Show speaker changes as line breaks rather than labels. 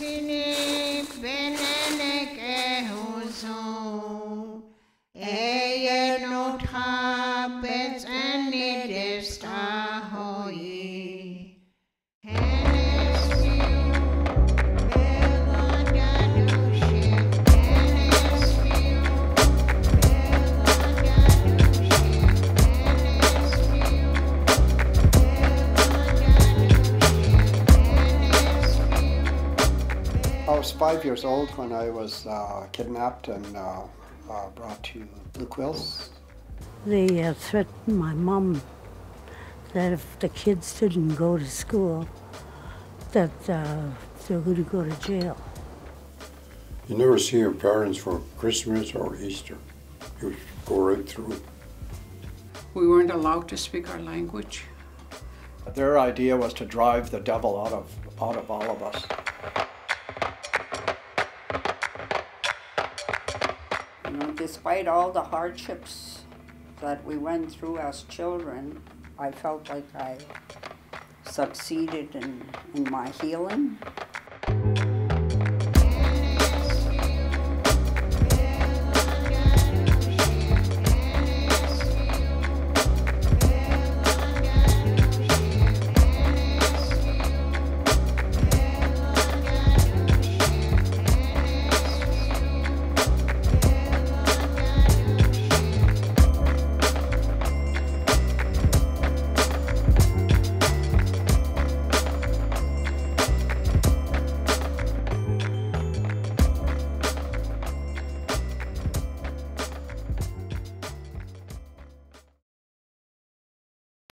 sini benene ke huzo. Eye no tapets and it
was five years old when I was uh, kidnapped and uh, uh, brought to Blue Quills.
They uh, threatened my mom that if the kids didn't go to school, that uh, they were going to go to jail.
You never see your parents for Christmas or Easter. You go right through.
We weren't allowed to speak our language.
Their idea was to drive the devil out of, out of all of us.
You know, despite all the hardships that we went through as children, I felt like I succeeded in, in my healing.